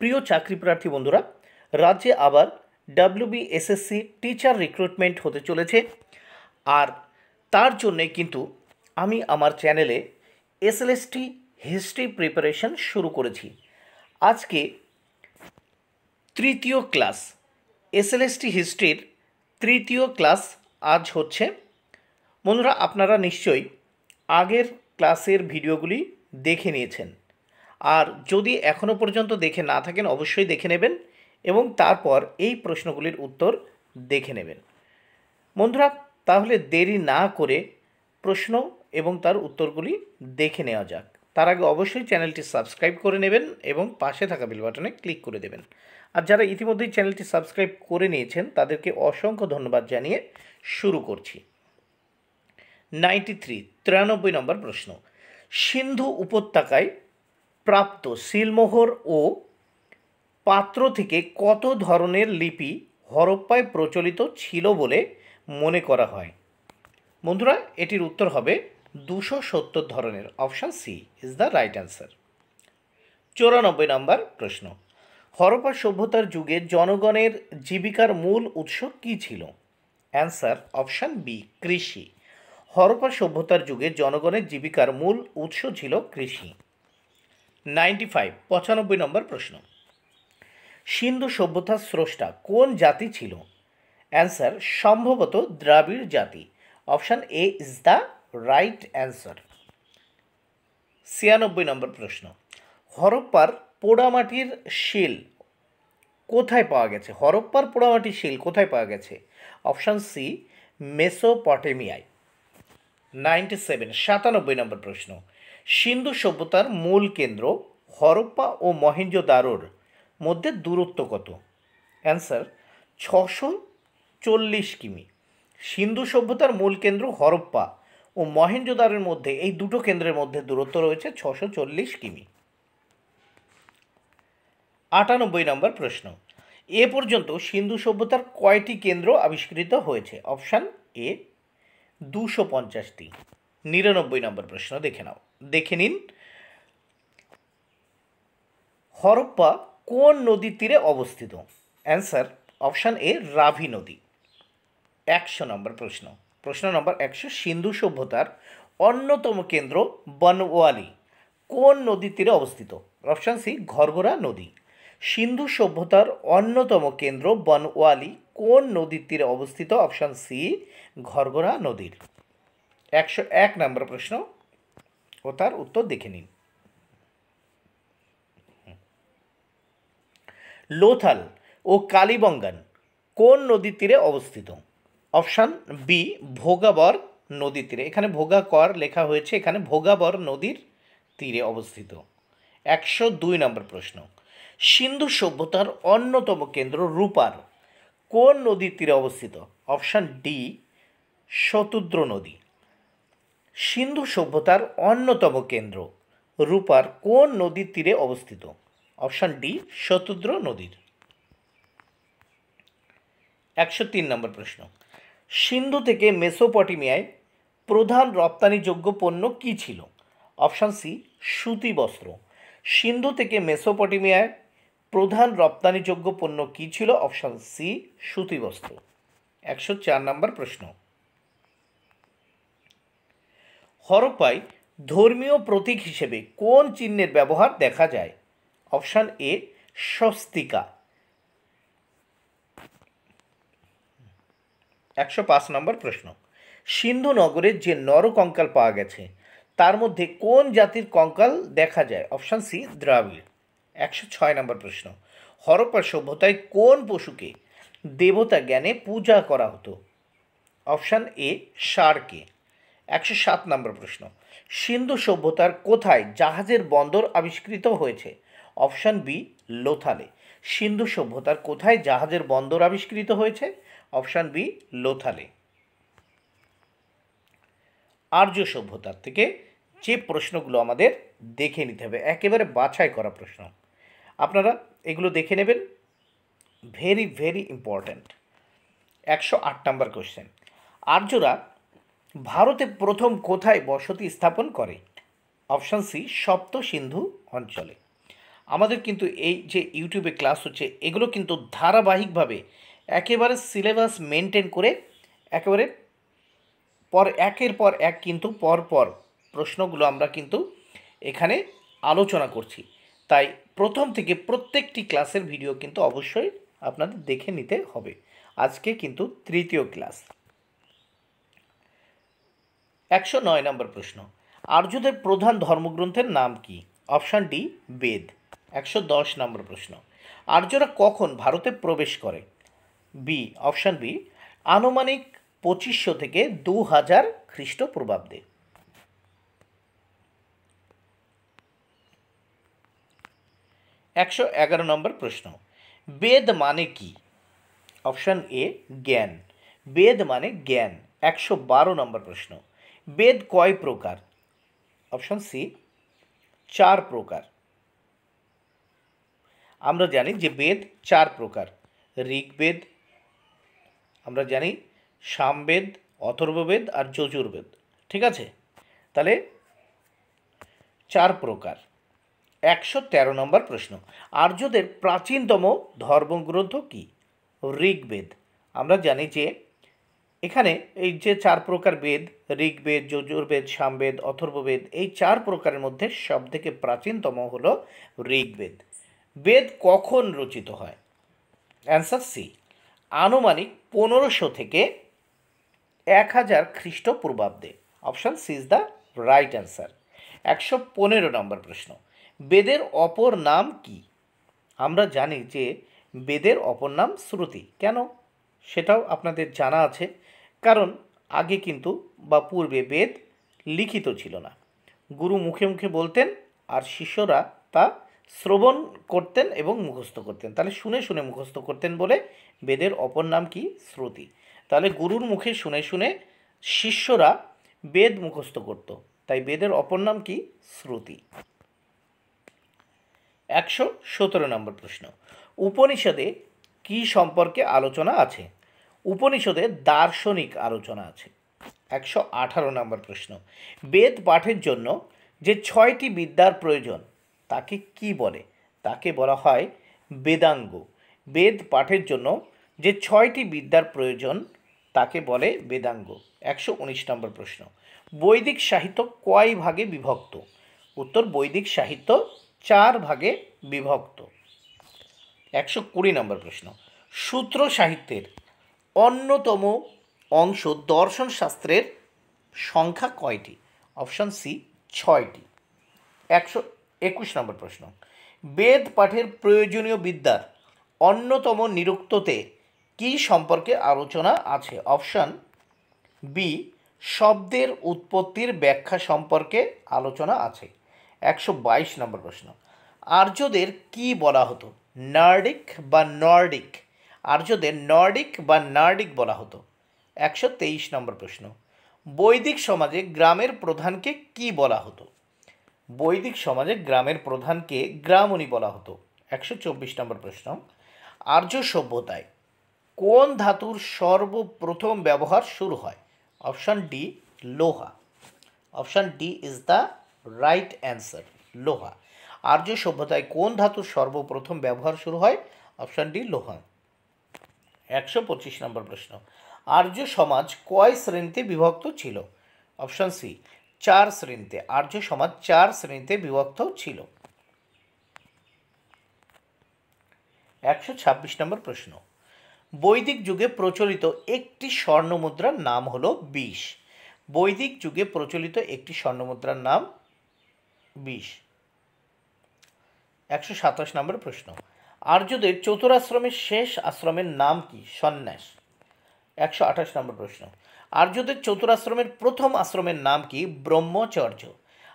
প্রিয় চাকরি প্রার্থী বন্ধুরা, রাজ্যে আবার ডাব্লিউবিএসএসসি টিচার রিক্রুটমেন্ট হতে চলেছে। আর তার জন্যে কিন্তু আমি আমার চ্যানেলে এসএলএসটি হিস্ট্রি প্রিপারেশন শুরু করেছি। আজকে তৃতীয় ক্লাস এসএলএসটি হিস্ট্রির তৃতীয় ক্লাস আজ হচ্ছে। বন্ধুরা, আপনারা নিশ্চয়ই আগের ক্লাসের ভিডিওগুলি দেখে নিয়েছেন। আর যদি এখনও পর্যন্ত দেখে না থাকেন, অবশ্যই দেখে নেবেন এবং তারপর এই প্রশ্নগুলির উত্তর দেখে নেবেন। বন্ধুরা, তাহলে দেরি না করে প্রশ্ন এবং তার উত্তরগুলি দেখে নেওয়া যাক। তার আগে অবশ্যই চ্যানেলটি সাবস্ক্রাইব করে নেবেন এবং পাশে থাকা বেল বাটনে ক্লিক করে দেবেন। আর যারা ইতিমধ্যেই চ্যানেলটি সাবস্ক্রাইব করে নিয়েছেন, তাদেরকে অসংখ্য ধন্যবাদ জানিয়ে শুরু করছি। নাইনটি থ্রি নম্বর প্রশ্ন। সিন্ধু উপত্যকায় প্রাপ্ত সিলমোহর ও পাত্র থেকে কত ধরনের লিপি হরপ্পায় প্রচলিত ছিল বলে মনে করা হয়? বন্ধুরা, এটির উত্তর হবে দুশো সত্তর ধরনের। Option C, is the right answer. চৌরানব্বই নম্বর প্রশ্ন, হরপ্পা সভ্যতার যুগে জনগণের জীবিকার মূল উৎস কী ছিল? অ্যান্সার অপশান বি, কৃষি। হরপ্পা সভ্যতার যুগে জনগণের জীবিকার মূল উৎস ছিল কৃষি। নাইনটি ফাইভ, পঁচানব্বই নম্বর প্রশ্ন। সিন্ধু সভ্যতার স্রষ্টা কোন জাতি ছিল? অ্যান্সার, সম্ভবত দ্রাবিড় জাতি। Option A is the right answer. ছিয়ানব্বই নম্বর প্রশ্ন। হরপ্পার পোড়ামাটির শিল কোথায় পাওয়া গেছে? হরপ্পার পোড়ামাটির শিল কোথায় পাওয়া গেছে? অপশান সি, মেসোপটেমিয়ায়। নাইনটি সেভেন, সাতানব্বই নম্বর প্রশ্ন। সিন্ধু সভ্যতার মূল কেন্দ্র হরপ্পা ও মহেঞ্জোদারোর মধ্যে দূরত্ব কত? অ্যান্সার ছশো চল্লিশ কিমি। সিন্ধু সভ্যতার মূল কেন্দ্র হরপ্পা ও মহেঞ্জোদারের মধ্যে, এই দুটো কেন্দ্রের মধ্যে দূরত্ব রয়েছে ছশো চল্লিশ কিমি। আটানব্বই নম্বর প্রশ্ন। এ পর্যন্ত সিন্ধু সভ্যতার কয়টি কেন্দ্র আবিষ্কৃত হয়েছে? অপশান এ দুশো পঞ্চাশটি। নিরানব্বই নম্বর প্রশ্ন, দেখে নাও। দেখে নিন। হরপ্পা কোন নদীর তীরে অবস্থিত? অ্যান্সার অপশান এ, রাভি নদী। একশো নম্বর প্রশ্ন। প্রশ্ন নম্বর একশো, সিন্ধু সভ্যতার অন্যতম কেন্দ্র বনওয়ালি। কোন নদীর তীরে অবস্থিত? অপশান সি ঘরঘরা নদী। সিন্ধু সভ্যতার অন্যতম কেন্দ্র বনওয়ালি কোন নদীর তীরে অবস্থিত? অপশান সি ঘরঘরা নদীর। একশো এক নম্বর প্রশ্ন ও তার উত্তর দেখে নিন। লোথাল ও কালীবঙ্গান কোন নদীর তীরে অবস্থিত? অপশান বি, ভোগাবর নদীর তীরে। এখানে ভোগাকর লেখা হয়েছে, এখানে ভোগাবর নদীর তীরে অবস্থিত। একশো দুই নম্বর প্রশ্ন, সিন্ধু সভ্যতার অন্যতম কেন্দ্র রূপার কোন নদীর তীরে অবস্থিত? অপশান ডি, শতুদ্র নদী। সিন্ধু সভ্যতার অন্যতম কেন্দ্র, রূপার কোন নদীর তীরে অবস্থিত? অপশান ডি, শতুদ্র নদীর। একশো তিন নম্বর প্রশ্ন। সিন্ধু থেকে মেসোপটেমিয়ায় প্রধান রপ্তানিযোগ্য পণ্য কী ছিল? অপশান সি, সুতি বস্ত্র। সিন্ধু থেকে মেসোপটেমিয়ায় প্রধান রপ্তানিযোগ্য পণ্য কী ছিল? অপশান সি, সুতি বস্ত্র। একশো চার নম্বর প্রশ্ন। হরপ্পায় ধর্মীয় প্রতীক হিসেবে কোন চিহ্নের ব্যবহার দেখা যায়? Option A, swastika. একশো পাঁচ নম্বর প্রশ্ন। সিন্ধু নগরে যে নরকঙ্কাল পাওয়া গেছে, তার মধ্যে কোন জাতির কঙ্কাল দেখা যায়? অপশান সি, দ্রাবিড়। একশো ছয় নম্বর প্রশ্ন। হরপ্পা সভ্যতায় কোন পশুকে দেবতা জ্ঞানে পূজা করা হতো? অপশান এ ষাঁড়কে একশো সাত নম্বর প্রশ্ন, সিন্ধু সভ্যতার কোথায় জাহাজের বন্দর আবিষ্কৃত হয়েছে? Option B, লোথালে। সিন্ধু সভ্যতার কোথায় জাহাজের বন্দর আবিষ্কৃত হয়েছে? Option B, লোথালে। আর্য সভ্যতার থেকে যে প্রশ্নগুলো আমাদের দেখে নিতে হবে, একেবারে বাছাই করা প্রশ্ন। আপনারা এগুলো দেখে নেবেন। ভেরি ভেরি ইম্পর্ট্যান্ট একশো আট নম্বর কোশ্চেন আর্যরা ভারতে প্রথম কোথায় বসতি স্থাপন করে? অপশান সি সপ্ত সিন্ধু অঞ্চলে। আমাদের কিন্তু এই যে ইউটিউবে ক্লাস হচ্ছে, এগুলো কিন্তু ধারাবাহিকভাবে একেবারে সিলেবাস মেনটেন করে, একেবারে পর একের পর এক কিন্তু পর পর প্রশ্নগুলো আমরা কিন্তু এখানে আলোচনা করছি। তাই প্রথম থেকে প্রত্যেকটি ক্লাসের ভিডিও কিন্তু অবশ্যই আপনাদের দেখে নিতে হবে। আজকে কিন্তু তৃতীয় ক্লাস। একশো নয় নম্বর প্রশ্ন, আর্যদের প্রধান ধর্মগ্রন্থের নাম কি? অপশান ডি, বেদ। একশো দশ নম্বর প্রশ্ন, আর্যরা কখন ভারতে প্রবেশ করে? বি, অপশান বি, আনুমানিক পঁচিশশো থেকে দু হাজার খ্রিস্টপূর্বাব্দে। একশো এগারো নম্বর প্রশ্ন, বেদ মানে কি? অপশান এ, জ্ঞান। বেদ মানে জ্ঞান। একশো বারো নম্বর প্রশ্ন বেদ কয় প্রকার? অপশান সি, চার প্রকার। আমরা জানি যে বেদ চার প্রকার, ঋগ্বেদ, আমরা জানি সামবেদ, অথর্ববেদ আর যজুর্বেদ। ঠিক আছে? তাহলে চার প্রকার। একশো তেরো নম্বর প্রশ্ন, আর্যদের প্রাচীনতম ধর্মগ্রন্থ কি? ঋগ্বেদ। আমরা জানি যে এখানে এই যে চার প্রকার বেদ, ঋগ্বেদ, যজুর্বেদ, সামবেদ, অথর্ববেদ, এই চার প্রকারের মধ্যে সবথেকে প্রাচীনতম হলো ঋগ্বেদ। বেদ কখন রচিত হয়? Answer C. আনুমানিক পনেরোশো থেকে এক হাজার খ্রিস্টপূর্বাব্দে। Option C is the right answer. একশো পনেরো নম্বর প্রশ্ন। বেদের অপর নাম কি? আমরা জানি যে বেদের অপর নাম শ্রুতি। কেন? সেটাও আপনাদের জানা আছে। কারণ আগে কিন্তু বা পূর্বে বেদ লিখিত ছিল না। গুরু মুখে মুখে বলতেন আর শিষ্যরা তা শ্রবণ করতেন এবং মুখস্থ করতেন। তাহলে শুনে শুনে মুখস্থ করতেন বলে বেদের অপর নাম কি? শ্রুতি। তাহলে গুরুর মুখে শুনে শুনে শিষ্যরা বেদ মুখস্থ করত। তাই বেদের অপর নাম কি? শ্রুতি। একশো সতেরো নম্বর প্রশ্ন। উপনিষদে কি সম্পর্কে আলোচনা আছে? উপনিষদে দার্শনিক আলোচনা আছে। একশো আঠারো নম্বর প্রশ্ন, বেদ পাঠের জন্য যে ছয়টি বিদ্যার প্রয়োজন, তাকে কি বলে? তাকে বলা হয় বেদাঙ্গ। বেদ পাঠের জন্য যে ছয়টি বিদ্যার প্রয়োজন, তাকে বলে বেদাঙ্গ। একশো উনিশ নম্বর প্রশ্ন, বৈদিক সাহিত্য কয় ভাগে বিভক্ত? উত্তর, বৈদিক সাহিত্য চার ভাগে বিভক্ত। একশো কুড়ি নম্বর প্রশ্ন, সূত্র সাহিত্যের অন্যতম অংশ দর্শন শাস্ত্রের সংখ্যা কয়টি? অপশান সি, ছয়টি। একশো একুশ নম্বর প্রশ্ন। বেদ পাঠের প্রয়োজনীয় বিদ্যার অন্যতম নিরুক্ততে কি সম্পর্কে আলোচনা আছে? অপশান বি, শব্দের উৎপত্তির ব্যাখ্যা সম্পর্কে আলোচনা আছে। একশো বাইশ নম্বর প্রশ্ন। আর্যদের কি বলা হতো? নার্ডিক বা নর্ডিক? আর্যদের নর্ডিক বা নার্ডিক বলা হতো। একশো তেইশ নম্বর প্রশ্ন, বৈদিক সমাজে গ্রামের প্রধানকে কি বলা হতো? বৈদিক সমাজে গ্রামের প্রধানকে গ্রামণী বলা হতো। একশো চব্বিশ নম্বর প্রশ্ন, আর্য সভ্যতায় কোন ধাতুর সর্বপ্রথম ব্যবহার শুরু হয়? অপশান ডি, লোহা। Option D is the right answer, লোহা। আর্য সভ্যতায় কোন ধাতুর সর্বপ্রথম ব্যবহার শুরু হয়? অপশান ডি, লোহা। একশো পঁচিশ নম্বর প্রশ্ন, আর্য সমাজ কয় শ্রেণীতে বিভক্ত ছিল? অপশান সি, চার শ্রেণীতে। আর্য সমাজ চার শ্রেণীতে বিভক্ত ছিল। একশো ছাব্বিশ নম্বর প্রশ্ন, বৈদিক যুগে প্রচলিত একটি স্বর্ণমুদ্রার নাম হলো বিষ। বৈদিক যুগে প্রচলিত একটি স্বর্ণমুদ্রার নাম বিষ। একশো সাতাশ নম্বর প্রশ্ন আর্যদের চতুরাশ্রমের শেষ আশ্রমের নাম কি? সন্ন্যাস। একশো আঠাশ নম্বর প্রশ্ন। আর্যদের চতুরাশ্রমের প্রথম আশ্রমের নাম কি? ব্রহ্মচর্য।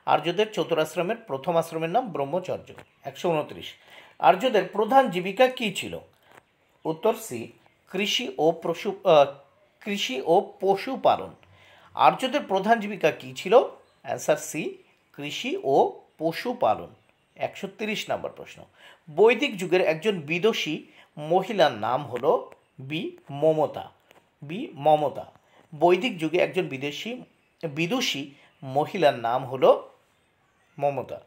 আর্যদের চতুরাশ্রমের প্রথম আশ্রমের নাম ব্রহ্মচর্য। একশো উনত্রিশ। আর্যদের প্রধান জীবিকা কী ছিল? উত্তর সি, কৃষি ও পশু কৃষি ও পশুপালন। আর্যদের প্রধান জীবিকা কী ছিল? অ্যান্সার সি, কৃষি ও পশুপালন। একশো তিরিশ নম্বর প্রশ্ন। বৈদিক যুগের একজন বিদোষী মহিলার নাম হল বি মমতা। বি মমতা। বৈদিক যুগে একজন বিদেশি, বিদুষী মহিলার নাম হল মমতা।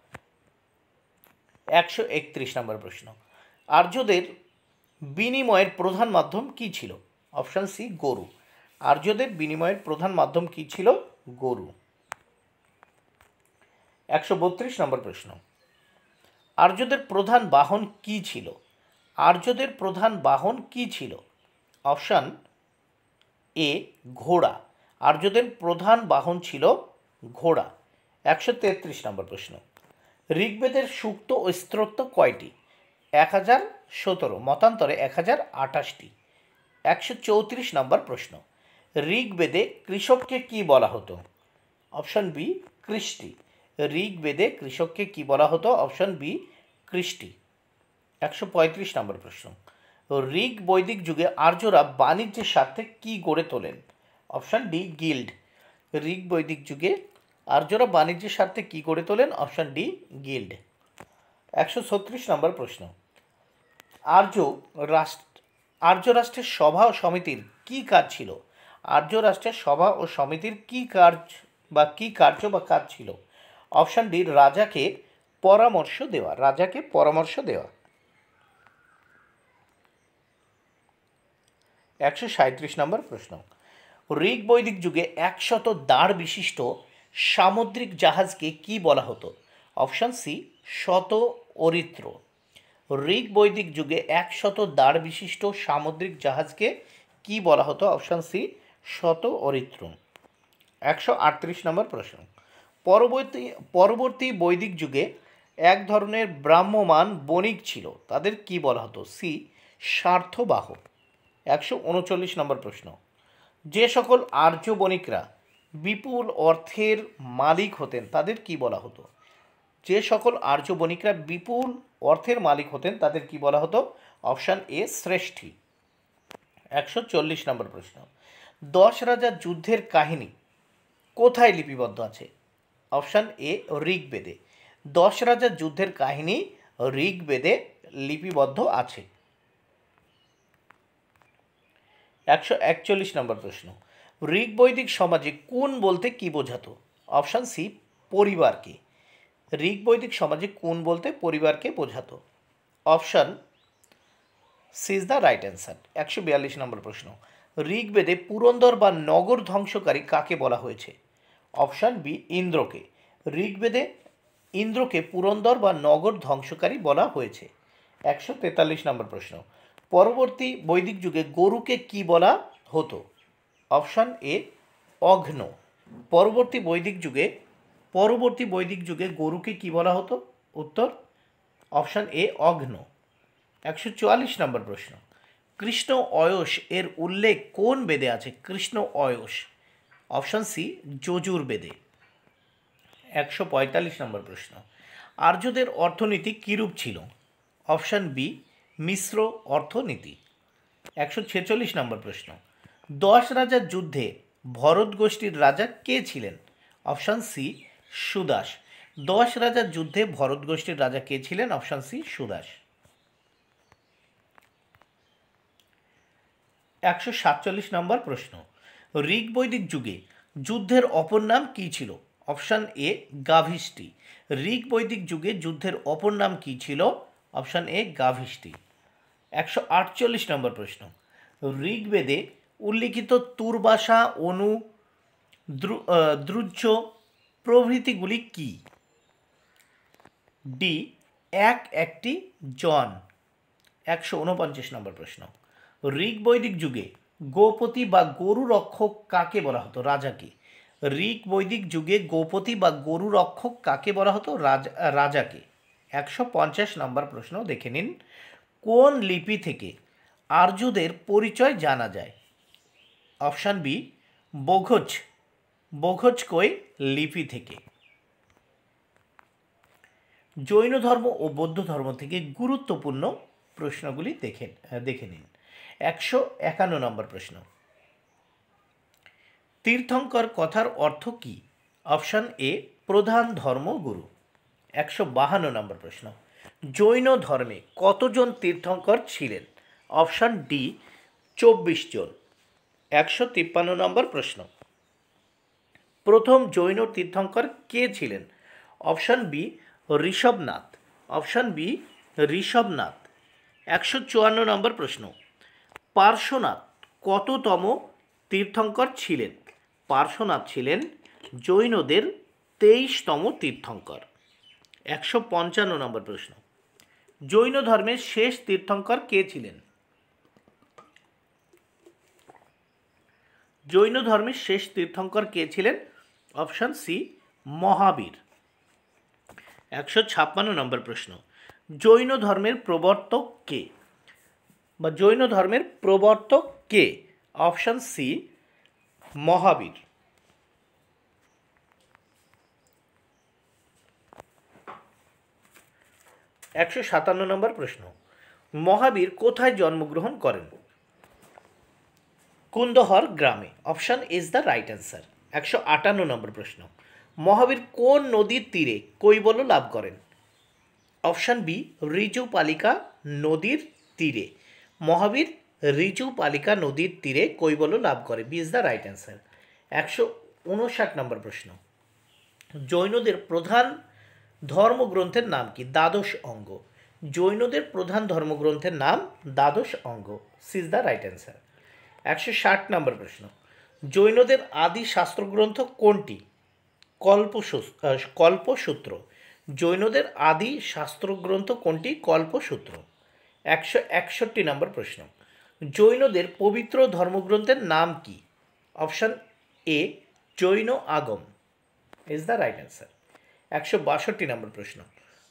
একশো একত্রিশ নম্বর প্রশ্ন। আর্যদের বিনিময়ের প্রধান মাধ্যম কী ছিল? অপশান সি, গরু। আর্যদের বিনিময়ের প্রধান মাধ্যম কী ছিল? গরু। একশো বত্রিশ নম্বর প্রশ্ন। আর্যদের প্রধান বাহন কী ছিল? আর্যদের প্রধান বাহন কী ছিল? অপশান এ, ঘোড়া। আর্যদের প্রধান বাহন ছিল ঘোড়া। একশো তেত্রিশ নম্বর প্রশ্ন। ঋগ্বেদের সুক্ত ও স্তোত্র কয়টি? এক হাজার সতেরো। মতান্তরে এক হাজার আঠাশটি। একশো চৌত্রিশ নম্বর প্রশ্ন। ঋগ্বেদে কৃষককে কি বলা হতো? অপশন বি, কৃষ্টি। ঋগ্বেদে কৃষককে কি বলা হতো? অপশন বি কৃষ্টি। একশো পঁয়ত্রিশ নম্বর প্রশ্ন। ঋগ বৈদিক যুগে আর্যরা বাণিজ্যের স্বার্থে কি গড়ে তোলেন? Option D, guild. ঋগ বৈদিক যুগে আর্যরা বাণিজ্যের স্বার্থে কি গড়ে তোলেন? Option D, guild. একশো ছত্রিশ নম্বর প্রশ্ন। আর্য রাষ্ট্র আর্য রাষ্ট্রের সভা ও সমিতির কি কাজ ছিল? আর্য রাষ্ট্রের সভা ও সমিতির কি কাজ বা কি কার্য বা কাজ ছিল? অপশান ডি, রাজাকে পরামর্শ দেওয়া, রাজাকে পরামর্শ দেওয়া। একশো সাঁত্রিশ নম্বর প্রশ্ন। ঋগ বৈদিক যুগে একশত দাঁড় বিশিষ্ট সামুদ্রিক জাহাজকে কি বলা হতো? অপশান সি, শত অরিত্র। ঋগ বৈদিক যুগে একশত দাঁড় বিশিষ্ট সামুদ্রিক জাহাজকে কি বলা হতো? অপশান সি, শত অরিত্র। একশো আটত্রিশ নম্বর প্রশ্ন। পরবর্তী পরবর্তী বৈদিক যুগে এক ধরনের ব্রাহ্মমান বণিক ছিল। তাদের কি বলা হতো? সি স্বার্থবাহ। একশো উনচল্লিশ নম্বর প্রশ্ন। যে সকল আর্য বণিকরা বিপুল অর্থের মালিক হতেন, তাদের কি বলা হতো? যে সকল আর্য বণিকরা বিপুল অর্থের মালিক হতেন, তাদের কি বলা হতো? অপশান এ শ্রেষ্ঠী। একশো চল্লিশ নম্বর প্রশ্ন। দশ রাজার যুদ্ধের কাহিনী কোথায় লিপিবদ্ধ আছে? অপশান এ ঋগ্বেদে। দশ রাজার যুদ্ধের কাহিনী ঋগ্বেদে লিপিবদ্ধ আছে। একশো একচল্লিশ নম্বর প্রশ্ন। ঋগ বৈদিক সমাজে কোন বলতে কি বোঝাতো? অপশান সি, পরিবারকে। ঋগ বৈদিক সমাজে কোন বলতে পরিবারকে বোঝাতো? Option C is the right answer. একশো বিয়াল্লিশ নম্বর প্রশ্ন। ঋগ্বেদে পুরন্দর বা নগর ধ্বংসকারী কাকে বলা হয়েছে? অপশান বি, ইন্দ্রকে। ঋগ্বেদে ইন্দ্রকে পুরন্দর বা নগর ধ্বংসকারী বলা হয়েছে। একশো তেতাল্লিশ নম্বর প্রশ্ন, পরবর্তী বৈদিক যুগে গরুকে কি বলা হতো? অপশান এ, অঘ্ন। পরবর্তী বৈদিক যুগে, পরবর্তী বৈদিক যুগে গরুকে কি বলা হতো? উত্তর, অপশান এ, অঘ্ন। একশো চুয়াল্লিশ নম্বর প্রশ্ন, কৃষ্ণ অয়স এর উল্লেখ কোন বেদে আছে? কৃষ্ণ অয়স। অপশান সি যজুর বেদে একশো পঁয়তাল্লিশ নম্বর প্রশ্ন। আর্যদের অর্থনীতি কীরূপ ছিল? অপশান বি, মিশ্র অর্থনীতি। একশো ছেচল্লিশ নম্বর প্রশ্ন, দশ রাজার যুদ্ধে ভরত গোষ্ঠীর রাজা কে ছিলেন? Option C, Sudas. দশ রাজার যুদ্ধে ভরত গোষ্ঠীর রাজা কে ছিলেন? Option C, Sudas. একশো সাতচল্লিশ নম্বর প্রশ্ন ঋগ বৈদিক যুগে যুদ্ধের অপর নাম কী ছিল? Option A, গাভিষ্টি। ঋগ বৈদিক যুগে যুদ্ধের অপর নাম কী ছিল? অপশান এ, গাভিষ্টি। একশো আটচল্লিশ নম্বর প্রশ্ন। ঋগ্বেদে উল্লিখিত তুর্বাসা, অনু দ্রুজ্য প্রভৃতিগুলি কি? ডি, এক একটি জন। একশো উনপঞ্চাশ নম্বর প্রশ্ন। ঋগ বৈদিক যুগে গোপতি বা গরু রক্ষক কাকে বলা হতো? রাজাকে। ঋগ বৈদিক যুগে গোপতি বা গরু রক্ষক কাকে বলা হতো? রাজা, রাজাকে। একশো পঞ্চাশ নম্বর প্রশ্ন দেখে নিন। কোন লিপি থেকে আর্যদের পরিচয় জানা যায়? Option B, বঘোজ। বঘোজকই লিপি থেকে। জৈন ধর্ম ও বৌদ্ধ ধর্ম থেকে গুরুত্বপূর্ণ প্রশ্নগুলি দেখে দেখে নিন। একশো একান্ন নম্বর প্রশ্ন। তীর্থঙ্কর কথার অর্থ কী? অপশান এ, প্রধান ধর্মগুরু একশো বাহান্ন নম্বর প্রশ্ন। জৈন ধর্মে কতজন তীর্থঙ্কর ছিলেন? অপশান ডি, চব্বিশ জন। একশো তিপ্পান্ন নম্বর প্রশ্ন। প্রথম জৈন তীর্থঙ্কর কে ছিলেন? Option B, Rishabhanatha. Option B, Rishabhanatha. একশো চুয়ান্ন নম্বর প্রশ্ন। পার্শ্বনাথ কততম তীর্থঙ্কর ছিলেন? পার্শ্বনাথ ছিলেন জৈনদের তেইশতম তীর্থঙ্কর। একশো পঞ্চান্ন নম্বর প্রশ্ন। জৈন ধর্মের শেষ তীর্থঙ্কর কে ছিলেন? জৈন ধর্মের শেষ তীর্থঙ্কর কে ছিলেন? Option C, Mahavir. একশো ছাপ্পান্ন নম্বর প্রশ্ন। জৈন ধর্মের প্রবর্তক কে? বা জৈন ধর্মের প্রবর্তক কে? Option C, Mahavir. একশো সাতান্ন নম্বর প্রশ্ন, মহাবীর কোথায় জন্মগ্রহণ করেন? কুন্দহর গ্রামে। Option is the right answer একশো আটান্ন নম্বর প্রশ্ন, মহাবীর কোন নদীর তীরে কৈবল্য লাভ করেন? অপশান বি রিজু পালিকা নদীর তীরে। মহাবীর রিজু পালিকা নদীর তীরে কৈবল্য লাভ করে। B is the right answer একশো উনষাট নম্বর প্রশ্ন, জৈনদের প্রধান ধর্মগ্রন্থের নাম কি? দ্বাদশ অঙ্গ। জৈনদের প্রধান ধর্মগ্রন্থের নাম দ্বাদশ অঙ্গ। সিজ দ্য রাইট অ্যান্সার একশো ষাট নম্বর প্রশ্ন। জৈনদের আদি শাস্ত্রগ্রন্থ কোনটি? আহ, কল্পসূত্র। জৈনদের আদি শাস্ত্রগ্রন্থ কোনটি? কল্পসূত্র। একশো একষট্টি নম্বর প্রশ্ন। জৈনদের পবিত্র ধর্মগ্রন্থের নাম কি? Option A Jain Agom. Is the right answer একশো বাষট্টি নম্বর প্রশ্ন।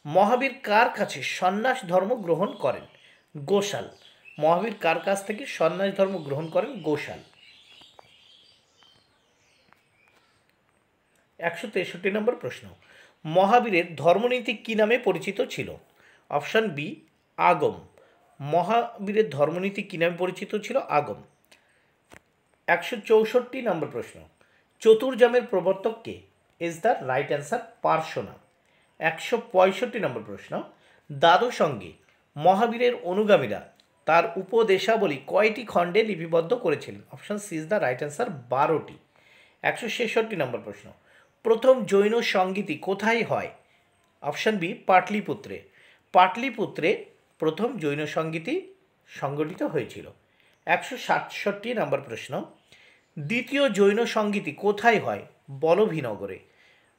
মহাবীর কার কাছে সন্ন্যাস ধর্ম গ্রহণ করেন? গোশাল। মহাবীর কার কাছ থেকে সন্ন্যাস ধর্ম গ্রহণ করেন? গোশাল। একশো তেষট্টি নম্বর প্রশ্ন। মহাবীরের ধর্মনীতি কী নামে পরিচিত ছিল? অপশান বি, আগম। মহাবীরের ধর্মনীতি কী নামে পরিচিত ছিল? আগম। একশো চৌষট্টি নম্বর প্রশ্ন। চতুর্জামের প্রবর্তক কে? ইজ দ্য রাইট অ্যান্সার পার্শ্বনা একশো পঁয়ষট্টি নম্বর প্রশ্ন, দ্বাদশ অঙ্গে মহাবীরের অনুগামীরা তার উপদেশাবলী কয়টি খণ্ডে লিপিবদ্ধ করেছিলেন? Option C is the right answer বারোটি। একশো ছেষট্টি নম্বর প্রশ্ন, প্রথম জৈন সঙ্গীতি কোথায় হয়? Option B পাটলিপুত্রে। পাটলিপুত্রে প্রথম জৈন সঙ্গীতি সংগঠিত হয়েছিল। একশো সাতষট্টি নম্বর প্রশ্ন, দ্বিতীয় জৈন সঙ্গীতি কোথায় হয়? বলভীনগরে।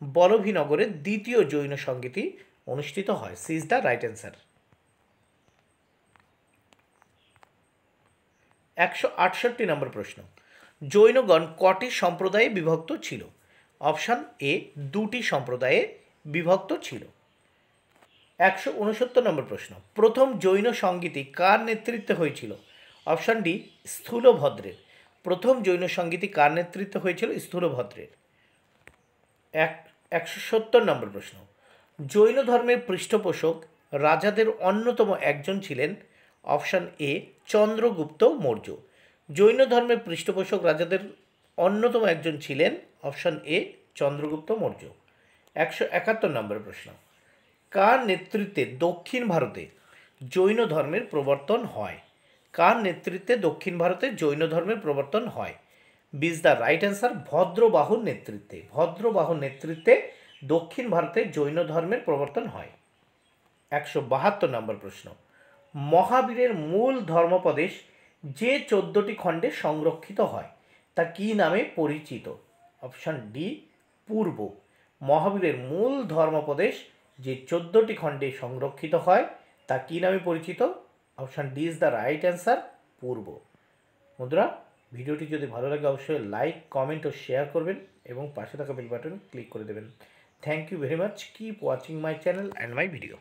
বলভীনগরে দ্বিতীয় জৈন সঙ্গীতি অনুষ্ঠিত হয়। সিজ দ্য রাইট অ্যান্সার একশো আটষট্টি নম্বর প্রশ্ন। জৈনগণ কটি সম্প্রদায়ে বিভক্ত ছিল? অপশান এ দুটি সম্প্রদায়ে বিভক্ত ছিল। একশো উনসত্তর নম্বর প্রশ্ন। প্রথম জৈন সঙ্গীতি কার নেতৃত্বে হয়েছিল? অপশান ডি স্থূলভদ্রের। প্রথম জৈন সঙ্গীতি কার নেতৃত্বে হয়েছিল? স্থূলভদ্রের। এক একশো সত্তর নম্বর প্রশ্ন। জৈন ধর্মের পৃষ্ঠপোষক রাজাদের অন্যতম একজন ছিলেন অপশান এ চন্দ্রগুপ্ত মৌর্য। জৈন ধর্মের পৃষ্ঠপোষক রাজাদের অন্যতম একজন ছিলেন অপশান এ চন্দ্রগুপ্ত মৌর্য। একশো একাত্তর নম্বর প্রশ্ন। কার নেতৃত্বে দক্ষিণ ভারতে জৈন ধর্মের প্রবর্তন হয়? কার নেতৃত্বে দক্ষিণ ভারতে জৈন ধর্মের প্রবর্তন হয়? B is the right answer ভদ্রবাহুর নেতৃত্বে ভদ্রবাহুর নেতৃত্বে দক্ষিণ ভারতে জৈন ধর্মের প্রবর্তন হয়। একশো বাহাত্তর নম্বর প্রশ্ন। মহাবীরের মূল ধর্মপদেশ যে চোদ্দটি খণ্ডে সংরক্ষিত হয়, তা কি নামে পরিচিত? অপশান ডি পূর্ব। মহাবীরের মূল ধর্মপদেশ যে চোদ্দটি খণ্ডে সংরক্ষিত হয়, তা কি নামে পরিচিত? Option D is the right answer পূর্ব। বন্ধুরা ভিডিওটি যদি ভালো লাগে, অবশ্যই লাইক কমেন্ট ও শেয়ার করবেন এবং পাশে থাকা বেল বাটন ক্লিক করে দেবেন। Thank you very much keep watching my channel and my video